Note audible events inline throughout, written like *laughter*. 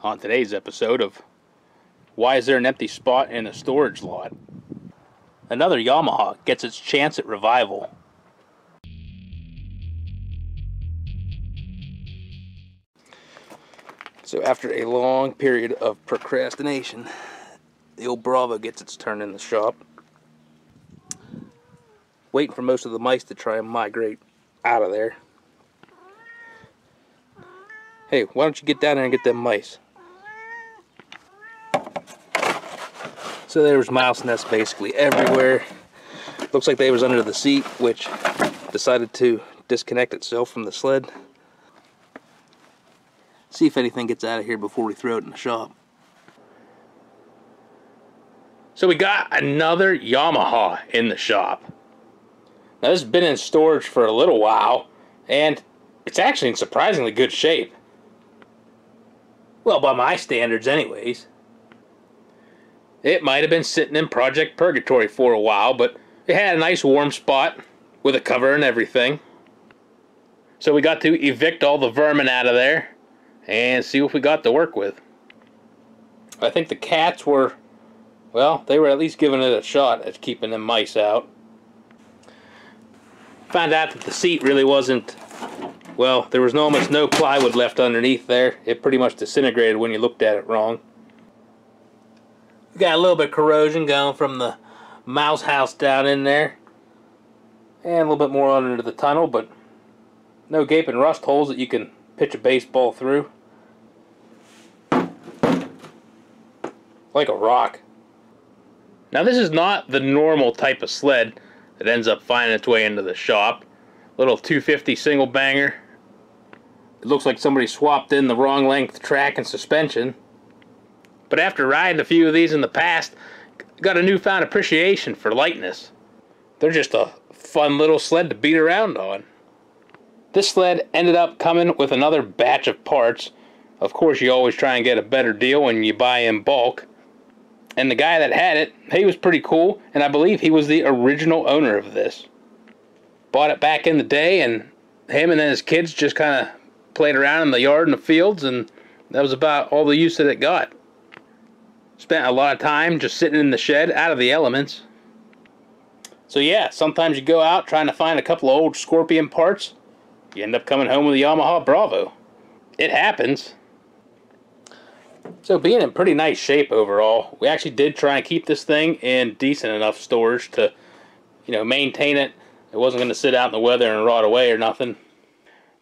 on today's episode of Why is there an empty spot in a storage lot? Another Yamaha gets its chance at revival. So after a long period of procrastination, the old Bravo gets its turn in the shop. Waiting for most of the mice to try and migrate out of there. Hey, why don't you get down there and get them mice? So there was mouse nests basically everywhere. Looks like they was under the seat, which decided to disconnect itself from the sled. See if anything gets out of here before we throw it in the shop. So we got another Yamaha in the shop. Now this has been in storage for a little while, and it's actually in surprisingly good shape. Well, by my standards anyways. It might have been sitting in Project Purgatory for a while, but it had a nice warm spot with a cover and everything. So we got to evict all the vermin out of there and see what we got to work with. I think the cats were, well, they were at least giving it a shot at keeping the mice out. Found out that the seat really wasn't, well, there was almost no plywood left underneath there. It pretty much disintegrated when you looked at it wrong. Got a little bit of corrosion going from the mouse house down in there. And a little bit more under the tunnel, but no gaping rust holes that you can pitch a baseball through. Like a rock. Now this is not the normal type of sled that ends up finding its way into the shop. Little 250 single banger. It looks like somebody swapped in the wrong length track and suspension. But after riding a few of these in the past, got a newfound appreciation for lightness. They're just a fun little sled to beat around on. This sled ended up coming with another batch of parts. Of course, you always try and get a better deal when you buy in bulk. And the guy that had it, he was pretty cool, and I believe he was the original owner of this. Bought it back in the day, and him and then his kids just kind of played around in the yard and the fields, and that was about all the use that it got. Spent a lot of time just sitting in the shed out of the elements. So yeah, sometimes you go out trying to find a couple of old Scorpion parts, you end up coming home with a Yamaha Bravo. It happens. So being in pretty nice shape overall, we actually did try and keep this thing in decent enough storage to, you know, maintain it. It wasn't going to sit out in the weather and rot away or nothing.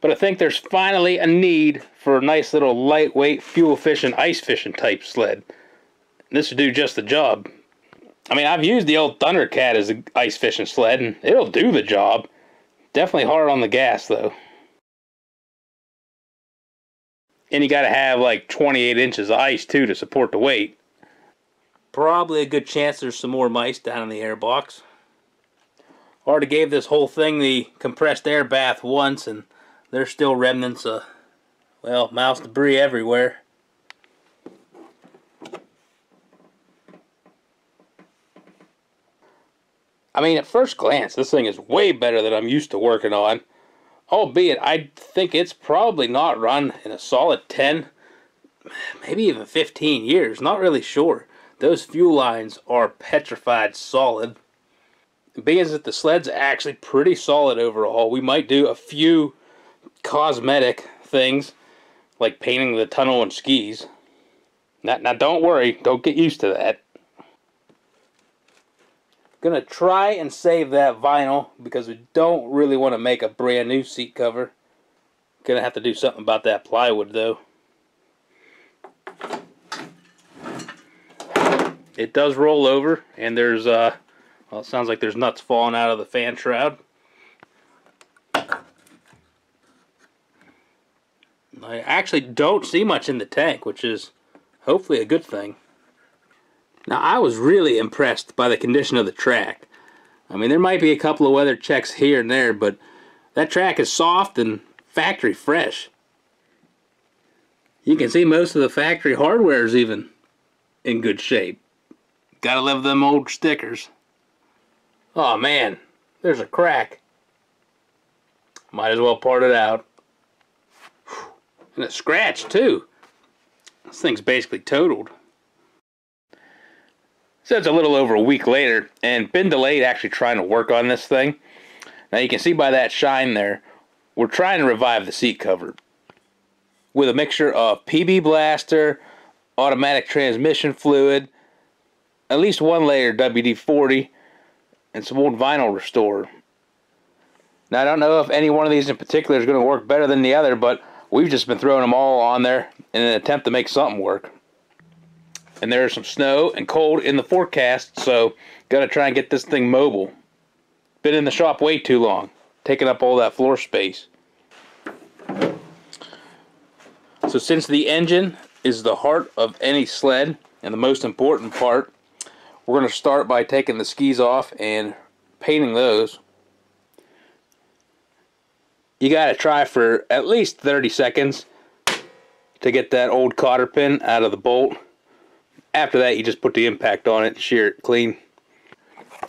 But I think there's finally a need for a nice little lightweight, fuel-efficient, ice-fishing type sled. This would do just the job. I mean, I've used the old Thundercat as an ice fishing sled, and it'll do the job. Definitely hard on the gas, though. And you gotta have like 28 inches of ice, too, to support the weight. Probably a good chance there's some more mice down in the air box. Already gave this whole thing the compressed air bath once, and there's still remnants of, well, mouse debris everywhere. I mean, at first glance, this thing is way better than I'm used to working on. Albeit, I think it's probably not run in a solid 10, maybe even 15 years. Not really sure. Those fuel lines are petrified solid. Being that the sled's actually pretty solid overall, we might do a few cosmetic things, like painting the tunnel and skis. Now, now don't worry, don't get used to that. Gonna try and save that vinyl because we don't really want to make a brand new seat cover. Gonna have to do something about that plywood though. It does roll over and there's uh well it sounds like there's nuts falling out of the fan shroud. I actually don't see much in the tank, which is hopefully a good thing. Now, I was really impressed by the condition of the track. I mean, there might be a couple of weather checks here and there, but that track is soft and factory fresh. You can see most of the factory hardware is even in good shape. Gotta love them old stickers. Oh man, there's a crack. Might as well part it out. And a scratch too. This thing's basically totaled. So it's a little over a week later, and been delayed actually trying to work on this thing. Now you can see by that shine there, we're trying to revive the seat cover with a mixture of PB Blaster, automatic transmission fluid, at least one layer WD-40, and some old vinyl restorer. Now I don't know if any one of these in particular is going to work better than the other, but we've just been throwing them all on there in an attempt to make something work. And there's some snow and cold in the forecast, so got to try and get this thing mobile. Been in the shop way too long, taking up all that floor space. So since the engine is the heart of any sled and the most important part, we're to start by taking the skis off and painting those. You got to try for at least 30 seconds to get that old cotter pin out of the bolt. After that, you just put the impact on it and shear it clean.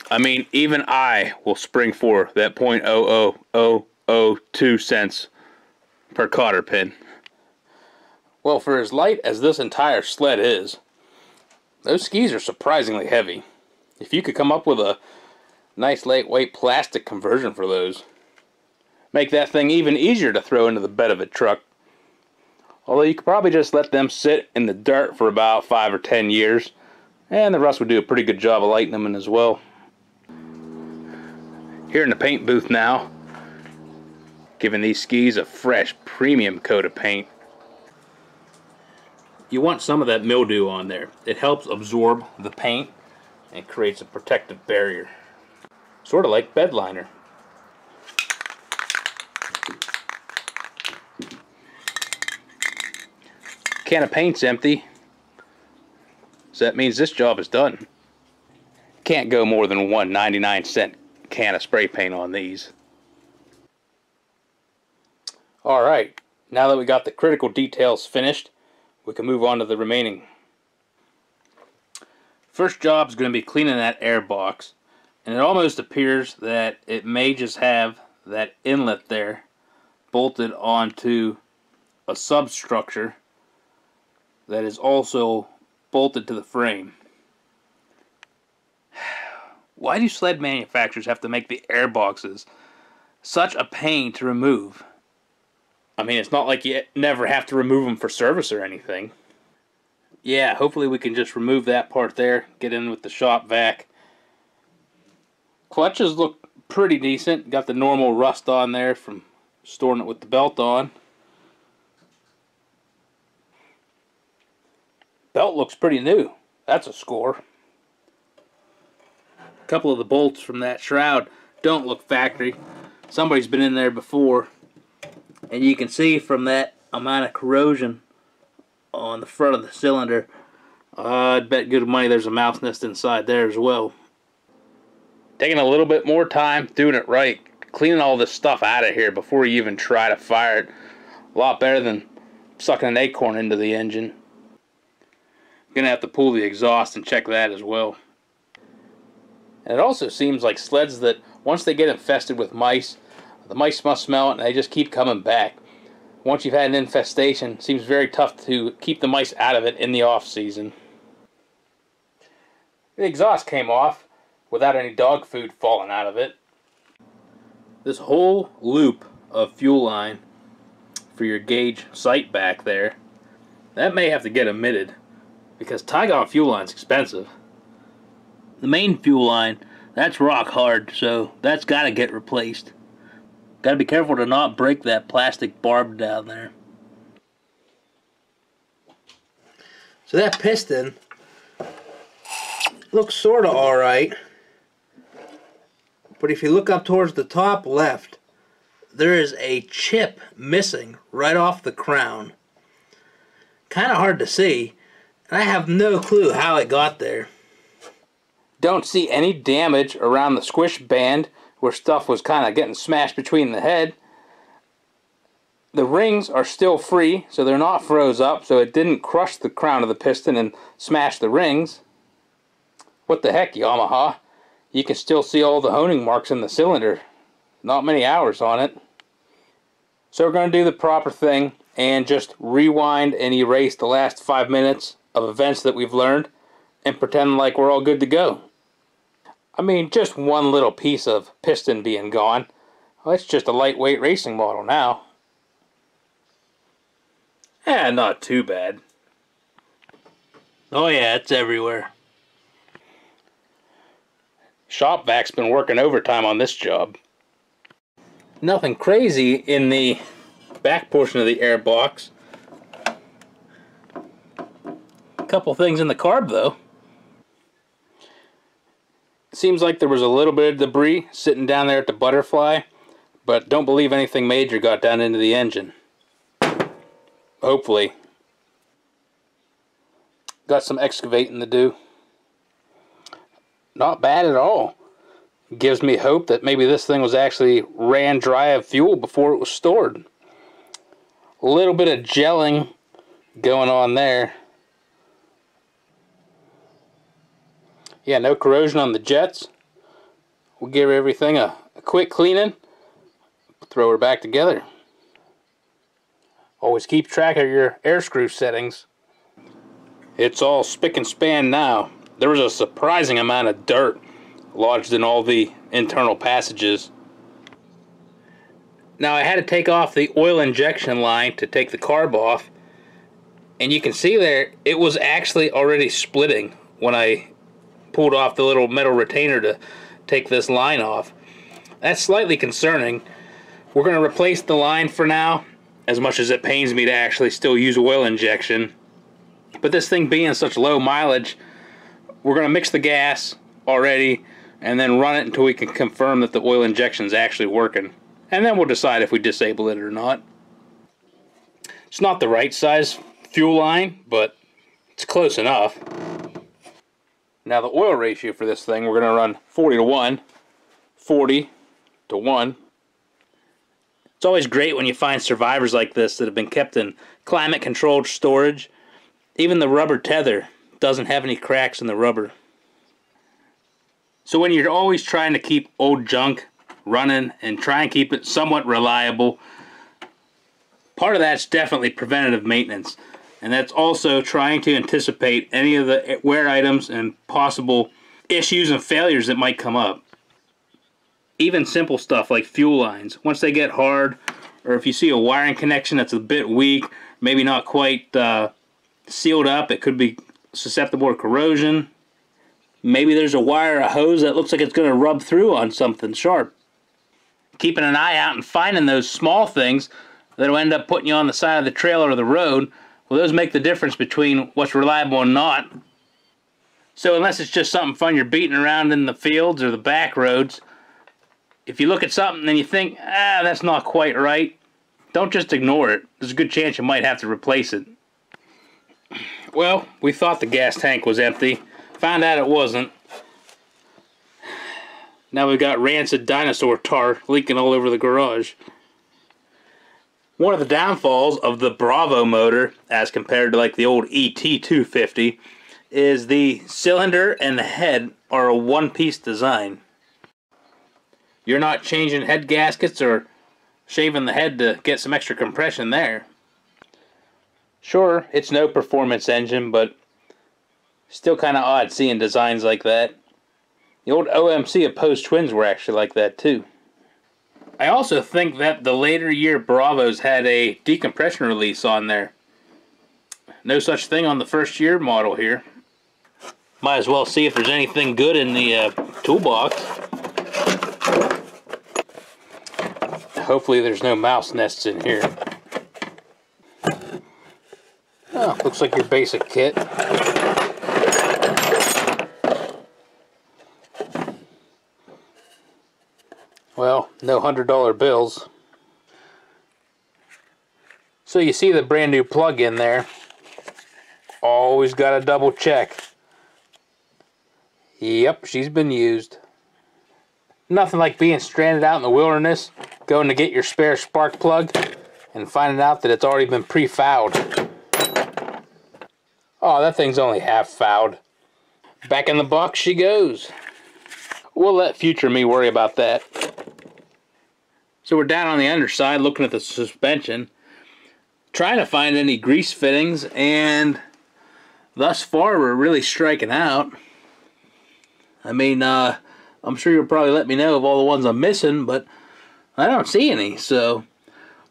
I mean, even I will spring for that 0.00002 cents per cotter pin. Well, for as light as this entire sled is, those skis are surprisingly heavy. If you could come up with a nice lightweight plastic conversion for those, make that thing even easier to throw into the bed of a truck. Although you could probably just let them sit in the dirt for about 5 or 10 years, and the rust would do a pretty good job of lightening them in as well. Here in the paint booth now, giving these skis a fresh premium coat of paint you want some of that mildew on there. It helps absorb the paint and creates a protective barrier. Sort of like bed liner. Can of paint's empty. So that means this job is done. Can't go more than one 99 cent can of spray paint on these. Alright, now that we got the critical details finished, we can move on to the remaining. First job is going to be cleaning that air box. And it almost appears that it may just have that inlet there bolted onto a substructure that is also bolted to the frame. *sighs* Why do sled manufacturers have to make the air boxes such a pain to remove? I mean, it's not like you never have to remove them for service or anything. Yeah, hopefully we can just remove that part there, get in with the shop vac. Clutches look pretty decent. Got the normal rust on there from storing it with the belt on. Belt looks pretty new. That's a score. A couple of the bolts from that shroud don't look factory. Somebody's been in there before and you can see from that amount of corrosion on the front of the cylinder, uh, I'd bet good money there's a mouse nest inside there as well. Taking a little bit more time, doing it right, cleaning all this stuff out of here before you even try to fire it. A lot better than sucking an acorn into the engine. Gonna have to pull the exhaust and check that as well. And it also seems like sleds that once they get infested with mice, the mice must smell it and they just keep coming back. Once you've had an infestation, it seems very tough to keep the mice out of it in the off season. The exhaust came off without any dog food falling out of it. This whole loop of fuel line for your gauge sight back there, that may have to get omitted because Tygon fuel line's expensive. The main fuel line, that's rock hard, so that's got to get replaced. Got to be careful to not break that plastic barb down there. So that piston looks sort of alright. But if you look up towards the top left, there is a chip missing right off the crown. Kind of hard to see. I have no clue how it got there. Don't see any damage around the squish band where stuff was kind of getting smashed between the head. The rings are still free, so they're not froze up, so it didn't crush the crown of the piston and smash the rings. What the heck, Yamaha? You can still see all the honing marks in the cylinder. Not many hours on it. So we're going to do the proper thing and just rewind and erase the last five minutes of events that we've learned and pretend like we're all good to go. I mean, just one little piece of piston being gone. Well, it's just a lightweight racing model now. Eh, not too bad. Oh yeah, it's everywhere. ShopVac's been working overtime on this job. Nothing crazy in the back portion of the air box. A couple things in the carb though. Seems like there was a little bit of debris sitting down there at the butterfly, but don't believe anything major got down into the engine. Hopefully. Got some excavating to do. Not bad at all. Gives me hope that maybe this thing was actually ran dry of fuel before it was stored. A little bit of gelling going on there. Yeah, no corrosion on the jets. We'll give everything a, a quick cleaning. Throw her back together. Always keep track of your air screw settings. It's all spick and span now. There was a surprising amount of dirt lodged in all the internal passages. Now I had to take off the oil injection line to take the carb off. And you can see there, it was actually already splitting when I pulled off the little metal retainer to take this line off. That's slightly concerning. We're going to replace the line for now, as much as it pains me to actually still use oil injection. But this thing being such low mileage, we're going to mix the gas already and then run it until we can confirm that the oil injection is actually working. And then we'll decide if we disable it or not. It's not the right size fuel line, but it's close enough. Now the oil ratio for this thing, we're going to run 40 to 1, 40 to 1. It's always great when you find survivors like this that have been kept in climate controlled storage. Even the rubber tether doesn't have any cracks in the rubber. So when you're always trying to keep old junk running and try and keep it somewhat reliable, part of that's definitely preventative maintenance. And that's also trying to anticipate any of the wear items and possible issues and failures that might come up. Even simple stuff like fuel lines, once they get hard, or if you see a wiring connection that's a bit weak, maybe not quite uh, sealed up, it could be susceptible to corrosion. Maybe there's a wire, a hose that looks like it's going to rub through on something sharp. Keeping an eye out and finding those small things that'll end up putting you on the side of the trailer or the road, well, those make the difference between what's reliable and not. So unless it's just something fun you're beating around in the fields or the back roads, if you look at something and you think, ah, that's not quite right, don't just ignore it. There's a good chance you might have to replace it. Well, we thought the gas tank was empty. Found out it wasn't. Now we've got rancid dinosaur tar leaking all over the garage. One of the downfalls of the Bravo motor, as compared to like the old ET250, is the cylinder and the head are a one-piece design. You're not changing head gaskets or shaving the head to get some extra compression there. Sure, it's no performance engine, but still kind of odd seeing designs like that. The old OMC opposed twins were actually like that too. I also think that the later year Bravos had a decompression release on there. No such thing on the first year model here. Might as well see if there's anything good in the uh, toolbox. Hopefully there's no mouse nests in here. Oh, looks like your basic kit. Well, no $100 bills. So you see the brand new plug in there. Always got to double check. Yep, she's been used. Nothing like being stranded out in the wilderness, going to get your spare spark plug, and finding out that it's already been pre-fouled. Oh, that thing's only half fouled. Back in the box she goes. We'll let future me worry about that. So we're down on the underside looking at the suspension. trying to find any grease fittings and thus far we're really striking out. I mean, uh, I'm sure you'll probably let me know of all the ones I'm missing, but I don't see any, so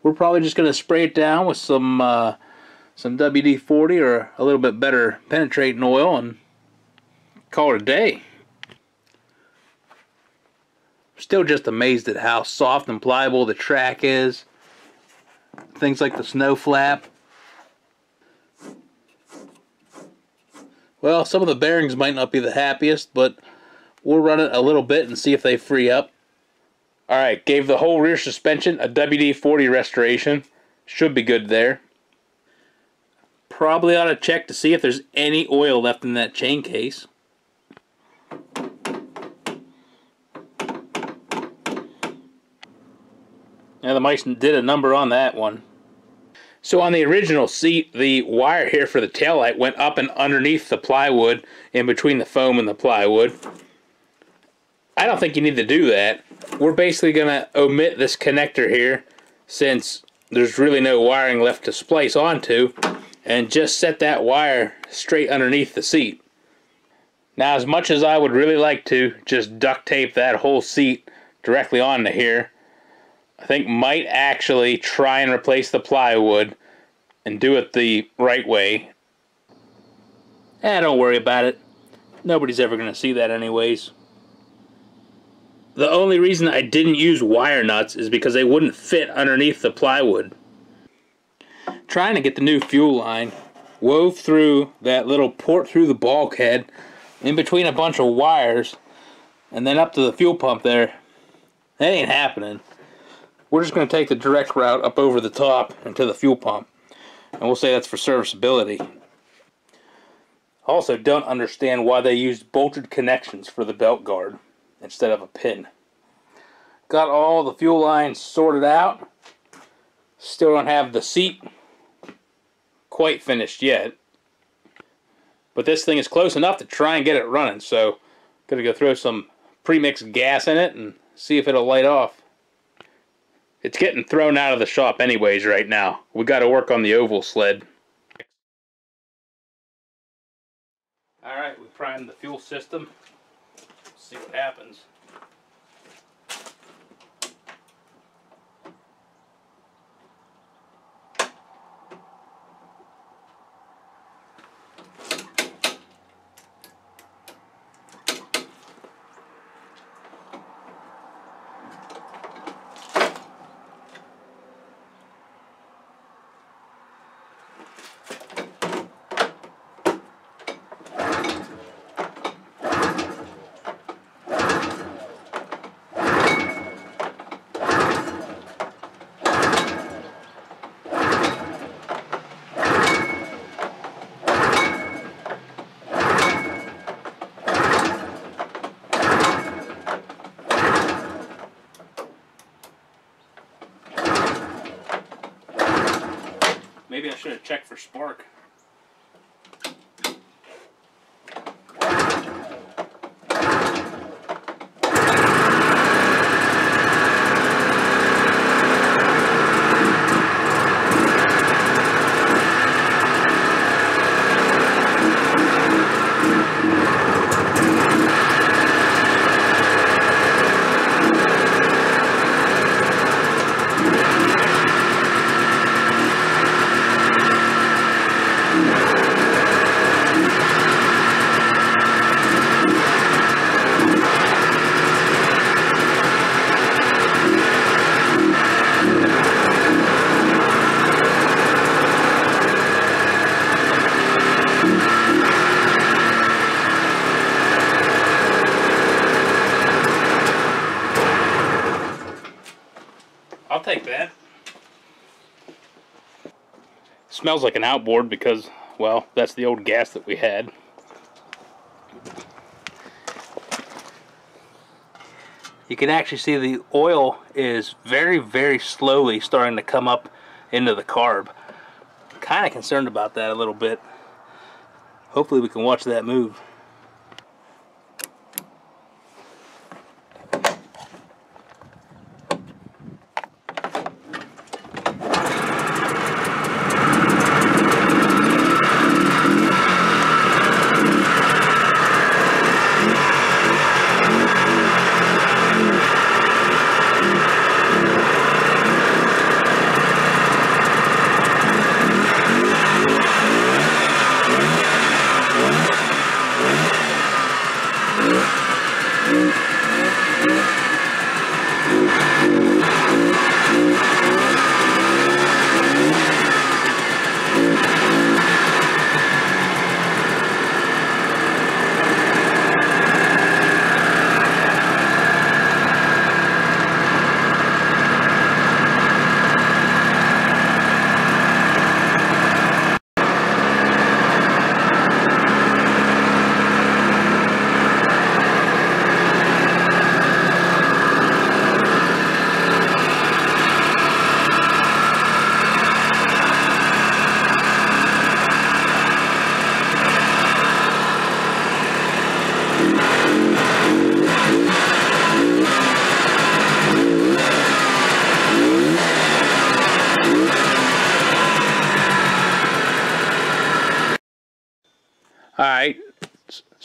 we're probably just going to spray it down with some uh, some WD-40 or a little bit better penetrating oil and call it a day. Still just amazed at how soft and pliable the track is. Things like the snow flap. Well, some of the bearings might not be the happiest, but we'll run it a little bit and see if they free up. Alright, gave the whole rear suspension a WD-40 restoration. Should be good there. Probably ought to check to see if there's any oil left in that chain case. Yeah, the mice did a number on that one. So on the original seat, the wire here for the tail light went up and underneath the plywood, in between the foam and the plywood. I don't think you need to do that. We're basically going to omit this connector here, since there's really no wiring left to splice onto, and just set that wire straight underneath the seat. Now, as much as I would really like to just duct tape that whole seat directly onto here, I think might actually try and replace the plywood and do it the right way. Eh, don't worry about it. Nobody's ever going to see that anyways. The only reason I didn't use wire nuts is because they wouldn't fit underneath the plywood. Trying to get the new fuel line wove through that little port through the bulkhead in between a bunch of wires and then up to the fuel pump there. That ain't happening. We're just going to take the direct route up over the top into the fuel pump. And we'll say that's for serviceability. Also, don't understand why they used bolted connections for the belt guard instead of a pin. Got all the fuel lines sorted out. Still don't have the seat quite finished yet. But this thing is close enough to try and get it running. So, gonna go throw some pre-mixed gas in it and see if it'll light off. It's getting thrown out of the shop anyways right now. We got to work on the oval sled. Alright, we primed the fuel system. Let's see what happens. Maybe I should have checked for spark. Smells like an outboard because, well, that's the old gas that we had. You can actually see the oil is very, very slowly starting to come up into the carb. Kind of concerned about that a little bit. Hopefully we can watch that move.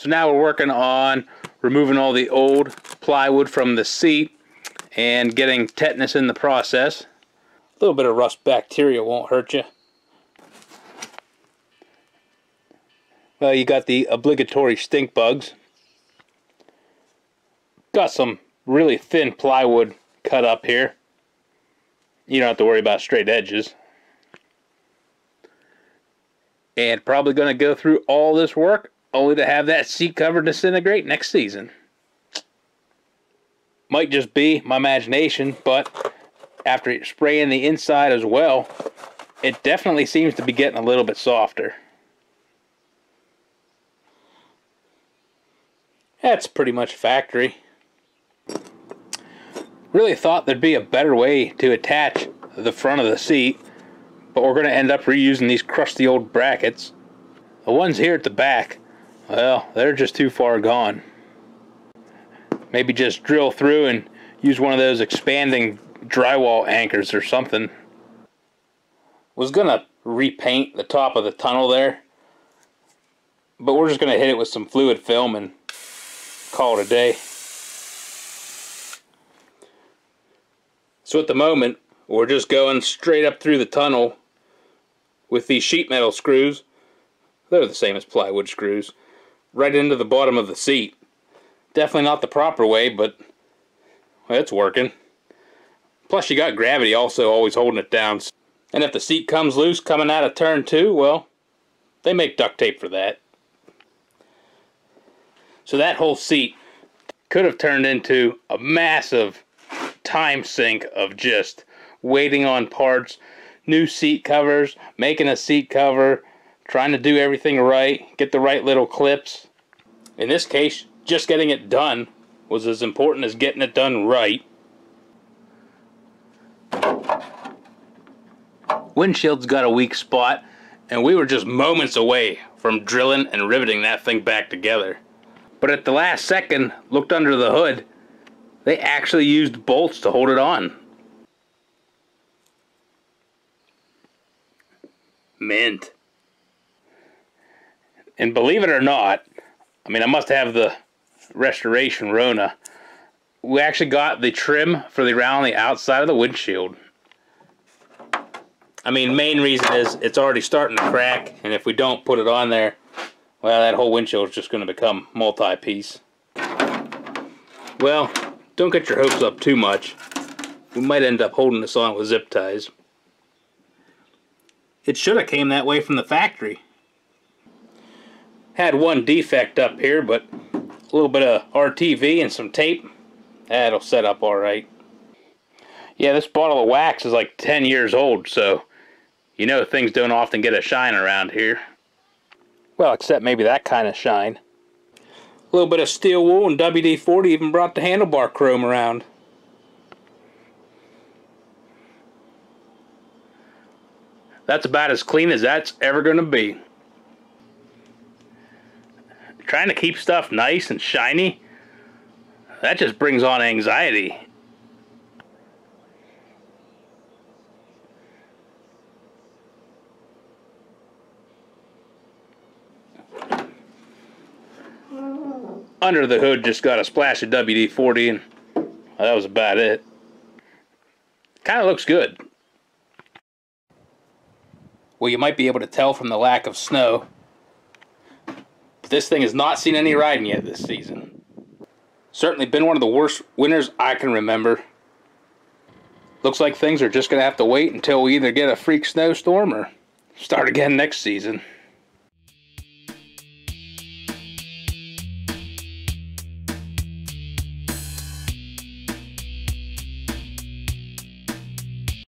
So now we're working on removing all the old plywood from the seat and getting tetanus in the process. A little bit of rust bacteria won't hurt you. Well, you got the obligatory stink bugs. Got some really thin plywood cut up here. You don't have to worry about straight edges. And probably going to go through all this work only to have that seat cover disintegrate next season. Might just be my imagination, but after spraying the inside as well, it definitely seems to be getting a little bit softer. That's pretty much factory. Really thought there'd be a better way to attach the front of the seat, but we're going to end up reusing these crusty old brackets. The ones here at the back, well, they're just too far gone. Maybe just drill through and use one of those expanding drywall anchors or something. Was going to repaint the top of the tunnel there, but we're just going to hit it with some fluid film and call it a day. So at the moment, we're just going straight up through the tunnel with these sheet metal screws. They're the same as plywood screws. Right into the bottom of the seat. Definitely not the proper way, but it's working. Plus you got gravity also always holding it down. And if the seat comes loose coming out of turn two, well, they make duct tape for that. So that whole seat could have turned into a massive time sink of just waiting on parts, new seat covers, making a seat cover, trying to do everything right, get the right little clips. In this case, just getting it done was as important as getting it done right. Windshield's got a weak spot, and we were just moments away from drilling and riveting that thing back together but at the last second looked under the hood they actually used bolts to hold it on mint and believe it or not I mean I must have the restoration Rona we actually got the trim for the around the outside of the windshield I mean main reason is it's already starting to crack and if we don't put it on there well, that whole windshield is just going to become multi-piece. Well, don't get your hopes up too much. We might end up holding this on with zip ties. It should have came that way from the factory. Had one defect up here, but a little bit of RTV and some tape, that'll set up alright. Yeah, this bottle of wax is like 10 years old, so you know things don't often get a shine around here. Well, except maybe that kind of shine. A little bit of steel wool and WD-40 even brought the handlebar chrome around. That's about as clean as that's ever going to be. Trying to keep stuff nice and shiny, that just brings on anxiety. under the hood just got a splash of WD-40 and that was about it. Kind of looks good. Well, you might be able to tell from the lack of snow, this thing has not seen any riding yet this season. Certainly been one of the worst winters I can remember. Looks like things are just going to have to wait until we either get a freak snowstorm or start again next season.